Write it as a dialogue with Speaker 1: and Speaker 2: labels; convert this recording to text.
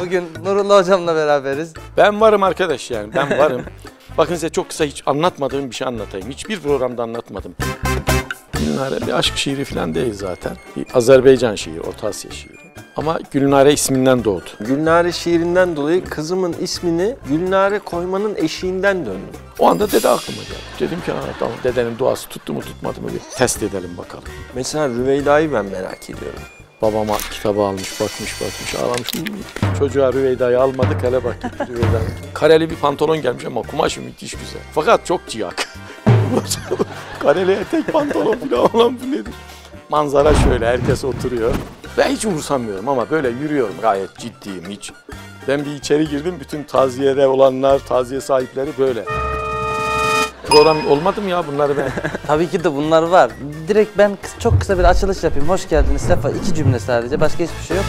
Speaker 1: Bugün Nurullah hocamla beraberiz.
Speaker 2: Ben varım arkadaş yani ben varım. Bakın size çok kısa hiç anlatmadığım bir şey anlatayım. Hiçbir programda anlatmadım. Bunlar bir aşk şiiri falan değil zaten. Bir Azerbaycan şiiri, Orta Asya şiiri. Ama Gülnare isminden doğdu.
Speaker 3: Gülnare şiirinden dolayı kızımın ismini Gülnare koymanın eşiğinden döndüm.
Speaker 2: O anda dede aklıma geldi. Dedim ki "Ha, tamam dedenin duası tuttu mu tutmadı mı bir test edelim bakalım.
Speaker 3: Mesela Rüveyda'yı ben merak ediyorum.
Speaker 2: Babama kitabı almış, bakmış, bakmış, ağlamış. Hmm, Çocuğa Rüveyda'yı almadık, hele bak Rüveyda. Kareli bir pantolon gelmiş ama kumaşı müthiş güzel. Fakat çok ciyak. Kareli etek pantolon falan olan bu nedir? Manzara şöyle, herkes oturuyor. Ben hiç umursamıyorum ama böyle yürüyorum gayet ciddiyim hiç. Ben bir içeri girdim, bütün taziyede olanlar, taziye sahipleri böyle. Program olmadı mı ya bunları ben?
Speaker 1: Tabii ki de bunlar var. Direkt ben çok kısa bir açılış yapayım. Hoş geldiniz Sefa. İki cümle sadece. Başka hiçbir şey yok.